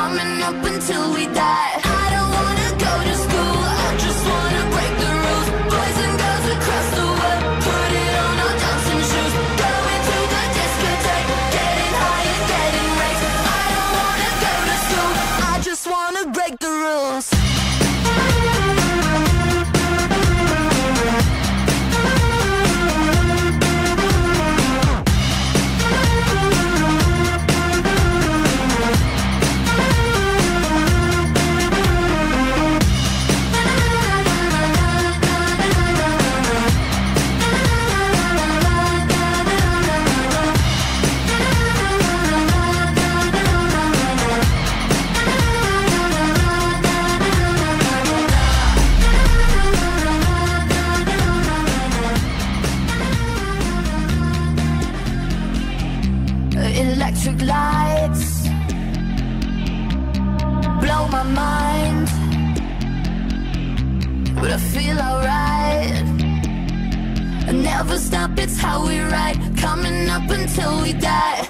coming up until we die. I stop, it's how we ride. Coming up until we die.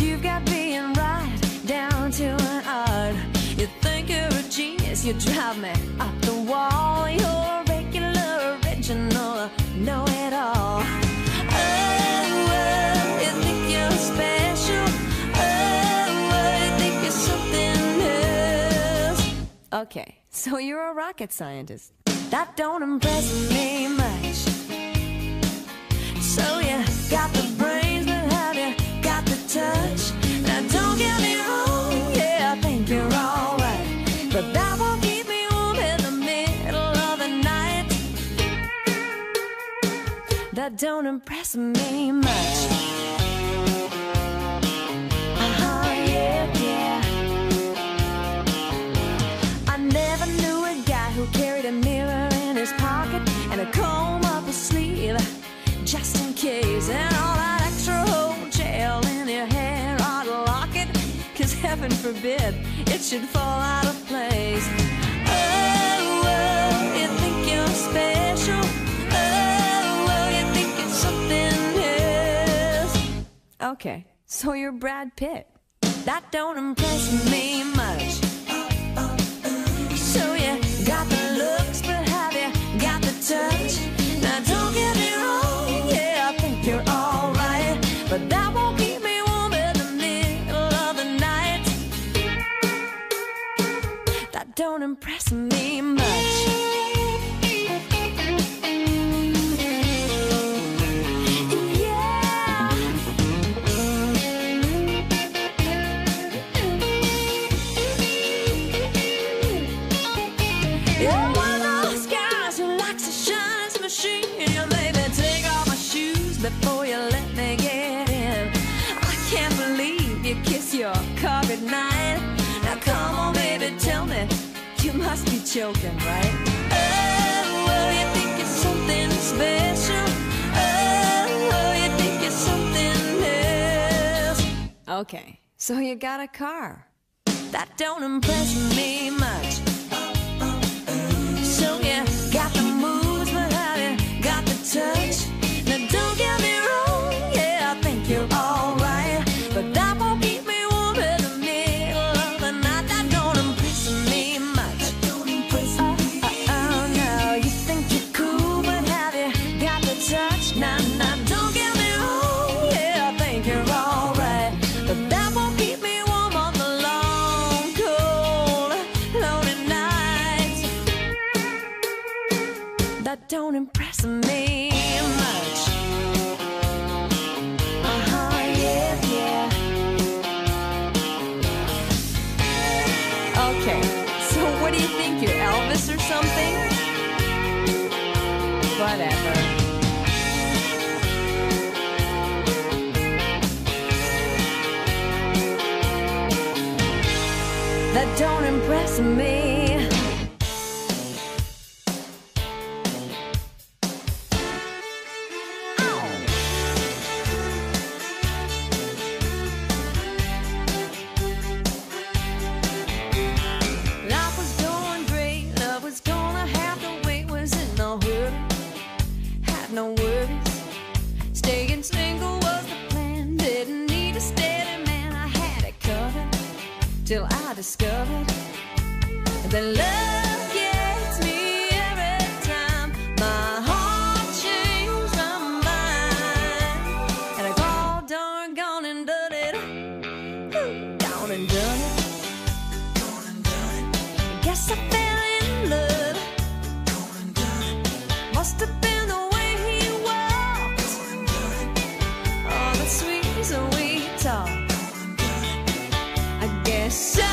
You've got being right down to an art. You think you're a genius, you drive me up the wall. You're regular, original, know it all. You think you're special. You think you're something else. Okay, so you're a rocket scientist. That don't impress me much. So you got the brains, touch? Now don't get me wrong, yeah, I think you're alright. But that won't keep me warm in the middle of the night. That don't impress me much. Uh-huh, yeah, yeah. I never knew a guy who carried a mirror in his pocket and a comb up his sleeve just in case. And forbid it should fall out of place. Oh, oh, you think you're special? Oh, oh, you think it's something else? Okay, so you're Brad Pitt. That don't impress me much. Okay, so you got a car. That don't impress me much. That don't impress me. Till I discovered that love I